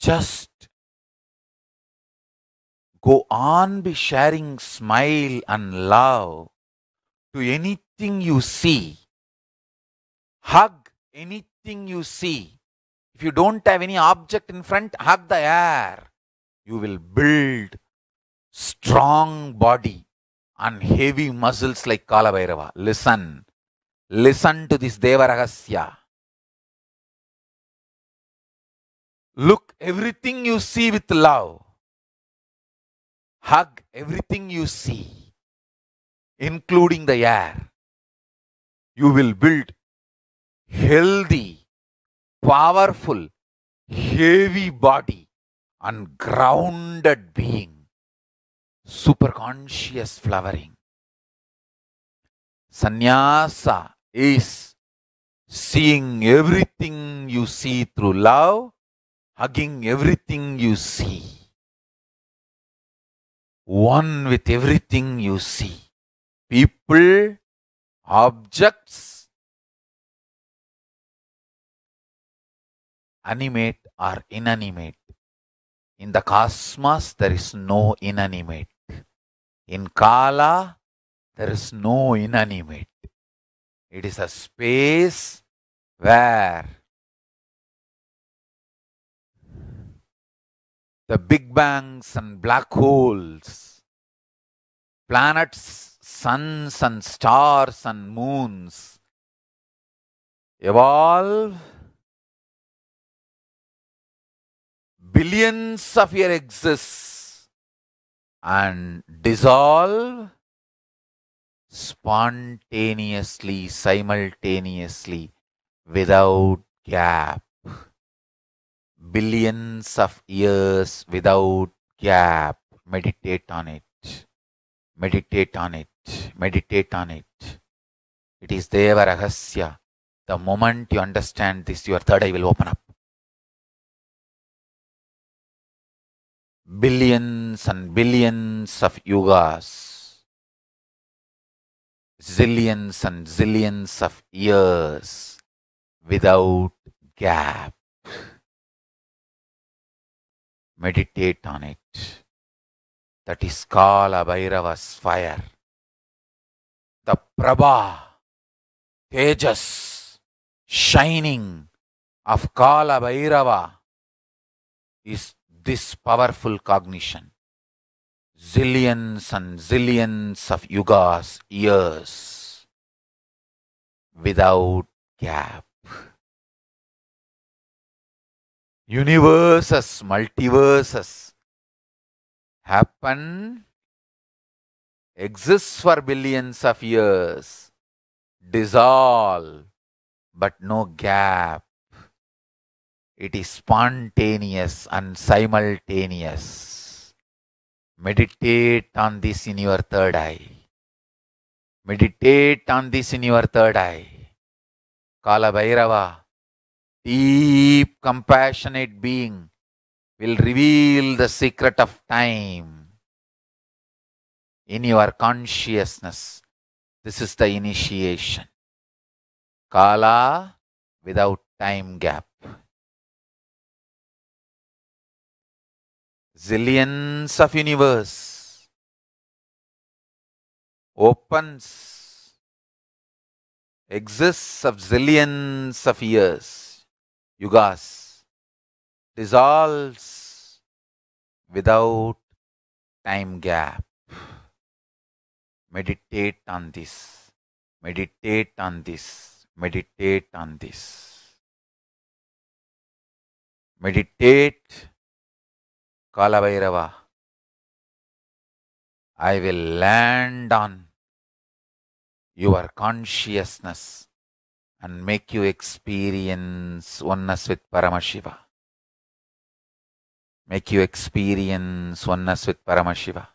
just go on be sharing smile and love to anything you see. Hug anything you see. If you don't have any object in front, hug the air. You will build strong body and heavy muscles like Kalabhairava. Listen. Listen to this Deva Look everything you see with love. Hug everything you see, including the air. You will build healthy, powerful, heavy body and grounded being. Super conscious flowering. Sannyasa is seeing everything you see through love, hugging everything you see. One with everything you see. People, objects, animate or inanimate. In the cosmos, there is no inanimate. In Kala, there is no inanimate. It is a space where the big bangs and black holes, planets, suns and stars and moons evolve billions of years exist and dissolve spontaneously, simultaneously, without gap. Billions of years without gap. Meditate on it. Meditate on it. Meditate on it. It is Deva Rahasya. The moment you understand this, your third eye will open up. Billions and billions of yugas zillions and zillions of years without gap. Meditate on it. That is Kala Bhairava's fire. The Prabha, Tejas, shining of Kala Bhairava is this powerful cognition zillions and zillions of yugas, years, without gap. Universes, multiverses happen, exists for billions of years, dissolve, but no gap. It is spontaneous and simultaneous. Meditate on this in your third eye. Meditate on this in your third eye. Kala Bhairava, deep compassionate being, will reveal the secret of time in your consciousness. This is the initiation. Kala without time gap. zillions of universe opens exists of zillions of years yugas. Dissolves without time gap. Meditate on this. Meditate on this. Meditate on this. Meditate Kala Bhairava, I will land on your consciousness and make you experience oneness with Paramashiva. Make you experience oneness with Paramashiva.